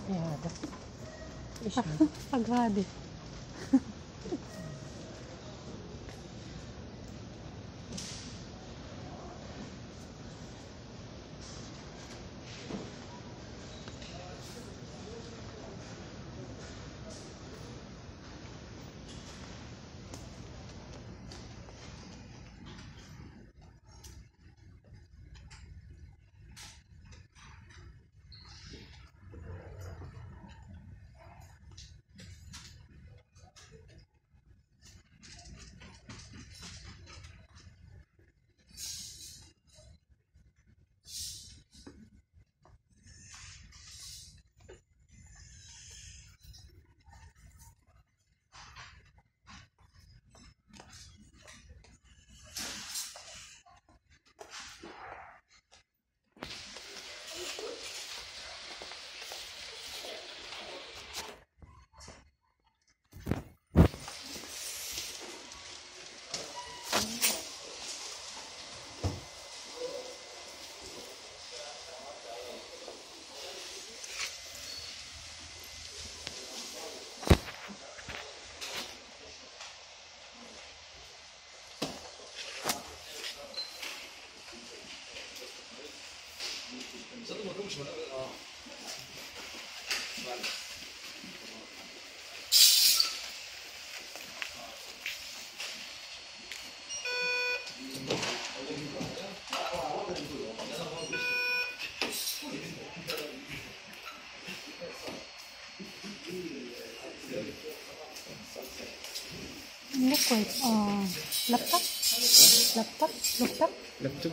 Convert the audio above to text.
Obrigada. Aguarde. đúng số đó. Vâng. Lúc quay ờ, lập tắt, lập tắt, lập tắt, lập tức.